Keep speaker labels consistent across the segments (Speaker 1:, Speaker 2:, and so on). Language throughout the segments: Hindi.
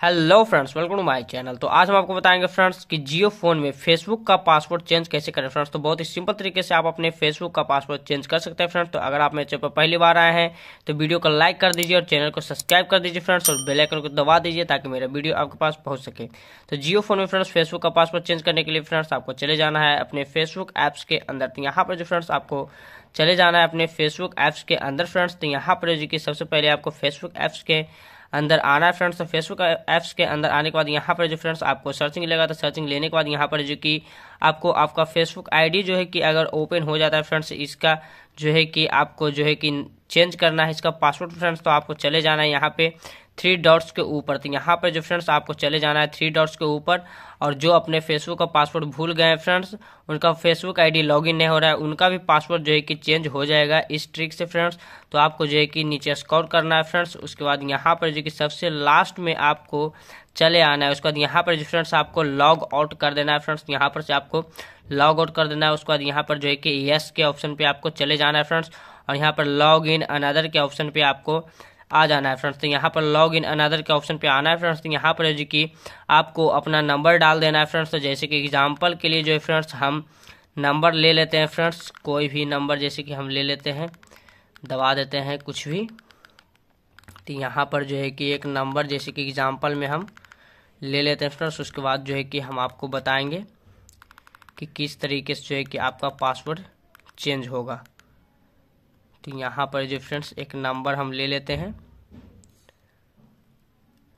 Speaker 1: Hello friends welcome to my channel तो आज हम आपको बताएँगे फ्रेंड्स कि जियो फ़ोन में फेसबुक का पासवर्ड चेंज कैसे करें। फ्रेंड्स तो बहुत ही सिंपल तरीके से आप अपने फेसबुक का पासवर्ड चेंज कर सकते हैं फ्रेंड्स तो अगर आप मेरे चैनल पर पहली बार आए हैं तो वीडियो को लाइक कर दीजिए और चैनल को सब्सक्राइब कर दीजिए फ्रेंड्स और बेलाइकन को दबा दीजिए ताकि मेरा वीडियो आपके पास पहुँच सके। तो जियो फ़ोन में फ्रेंड्स फेसबुक का पासवर्ड चेंज करने के लिए फ्रेंड्स आपको चले जाना है अपने फेसबुक ऐप्स के अंदर। तो यहाँ पर जो फ्रेंड्स आपको चले जाना है अपने फेसबुक ऐप्स के अंदर फ्रेंड्स तो यहाँ पर जो कि सबसे पहले आपको फेसबुक ऐप्स के अंदर आना है फ्रेंड्स तो फेसबुक ऐप्स के अंदर आने के बाद यहाँ पर जो फ्रेंड्स आपको सर्चिंग लेगा तो सर्चिंग लेने के बाद यहाँ पर जो कि आपको, आपका फेसबुक आईडी जो है कि अगर ओपन हो जाता है फ्रेंड्स, इसका जो है कि आपको जो है कि चेंज करना है, इसका पासवर्ड फ्रेंड्स तो आपको चले जाना है यहाँ पे। थ्री डॉट्स के ऊपर तो यहाँ पर जो फ्रेंड्स आपको चले जाना है थ्री डॉट्स के ऊपर, और जो अपने फेसबुक का पासवर्ड भूल गए हैं फ्रेंड्स उनका फेसबुक आईडी लॉगिन नहीं हो रहा है, उनका भी पासवर्ड जो है कि चेंज हो जाएगा इस ट्रिक से फ्रेंड्स तो आपको जो है कि नीचे स्कॉल करना है फ्रेंड्स उसके बाद यहाँ पर जो कि सबसे लास्ट में आपको चले आना है, उसके बाद यहाँ पर जो फ्रेंड्स आपको लॉग आउट कर देना है फ्रेंड्स यहाँ पर से आपको लॉग आउट कर देना है, उसके बाद यहाँ पर जो है कि यस के ऑप्शन पे आपको चले जाना है फ्रेंड्स और यहाँ पर लॉग इन अनदर के ऑप्शन पे आपको आ जाना है फ्रेंड्स तो यहाँ पर लॉग इन अनदर के ऑप्शन पे आना है फ्रेंड्स तो यहाँ पर है जी कि आपको अपना नंबर डाल देना है फ्रेंड्स तो जैसे कि एग्जांपल के लिए जो है फ्रेंड्स हम नंबर ले लेते हैं फ्रेंड्स कोई भी नंबर जैसे कि हम ले लेते हैं, दबा देते हैं कुछ भी. तो यहाँ पर जो है कि एक नंबर जैसे कि एग्ज़ाम्पल में हम ले लेते हैं फ्रेंड्स उसके बाद जो है कि हम आपको बताएँगे कि किस तरीके से जो है कि आपका पासवर्ड चेंज होगा. तो यहाँ पर जो फ्रेंड्स, एक नंबर हम ले लेते हैं।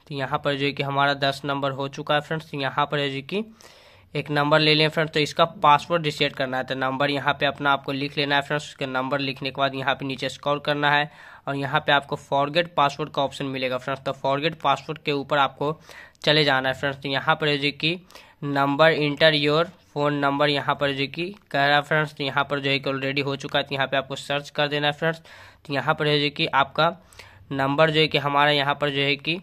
Speaker 1: तो यहाँ पर जो कि हमारा दस नंबर हो चुका है फ्रेंड्स तो यहाँ पर है जो कि एक नंबर ले लें फ्रेंड्स तो इसका पासवर्ड रिसेट करना है। तो नंबर यहाँ पे अपना आपको लिख लेना है फ्रेंड्स, उसके नंबर लिखने के बाद यहाँ पे नीचे स्क्रॉल करना है और यहाँ पे आपको फॉरगेट पासवर्ड का ऑप्शन मिलेगा फ्रेंड्स। तो फॉरगेट पासवर्ड के ऊपर आपको चले जाना है फ्रेंड्स। तो यहाँ पर है जो कि number enter your phone number यहाँ पर जो कि कह रहा है फ्रेंड्स तो यहाँ पर जो है कि ऑलरेडी हो चुका है तो यहाँ पे आपको सर्च कर देना है फ्रेंड्स। तो यहाँ पर है जो कि आपका नंबर जो है कि हमारा यहाँ पर जो है कि,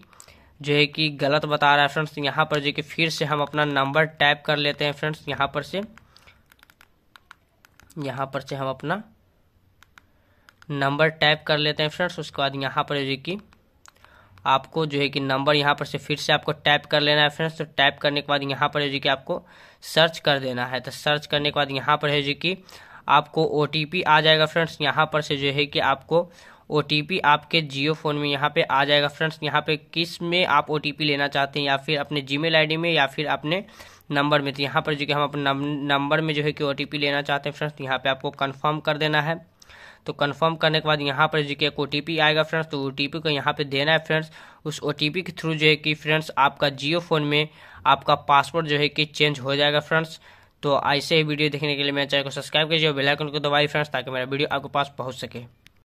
Speaker 1: जो है कि गलत बता रहा है फ्रेंड्स। तो यहाँ पर जो कि फिर से हम अपना नंबर टाइप कर लेते हैं फ्रेंड्स। यहाँ पर से, यहाँ पर से हम अपना नंबर टाइप कर लेते हैं फ्रेंड्स। उसके बाद यहाँ पर जो कि आपको जो है कि नंबर यहाँ पर से फिर से आपको टाइप कर लेना है फ्रेंड्स। तो टाइप करने के बाद यहाँ पर है जो कि आपको सर्च कर देना है। तो सर्च करने के बाद यहाँ पर है जो कि आपको ओटीपी आ जाएगा फ्रेंड्स। यहाँ पर से जो है कि आपको ओटीपी आपके जियो फ़ोन में यहाँ पे आ जाएगा फ्रेंड्स। यहाँ पे किसमें आप ओटीपी लेना चाहते हैं या फिर अपने जी मेल में या फिर अपने नंबर में। तो यहाँ पर जो कि हम अपने नंबर में जो है कि ओटीपी लेना चाहते हैं फ्रेंड्स। तो यहाँ पे आपको कन्फर्म कर देना है। तो कन्फर्म करने के बाद यहाँ पर जो कि एक ओ आएगा फ्रेंड्स तो ओटीपी को यहाँ पर देना है फ्रेंड्स उस ओटीपी के थ्रू जो है कि फ्रेंड्स आपका जियो फ़ोन में आपका पासवर्ड जो है कि चेंज हो जाएगा फ्रेंड्स तो ऐसे ही वीडियो देखने के लिए मेरे चैनल को सब्सक्राइब कीजिए और बेलाइकन को दबाइए फ्रेंड्स ताकि मेरा वीडियो आपके पास पहुँच सके।